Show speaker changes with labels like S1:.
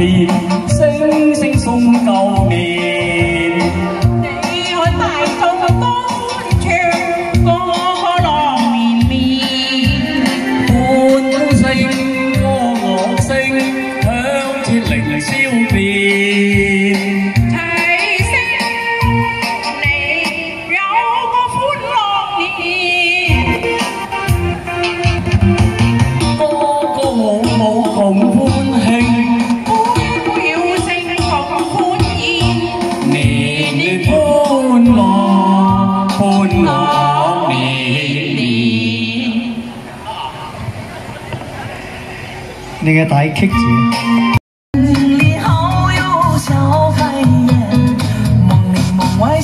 S1: 天，星星送旧年。
S2: 你看大众都唱歌乐绵绵，
S1: 欢声歌乐声，响彻凌霄变。
S3: 你嘅大棘子
S4: 梦里梦外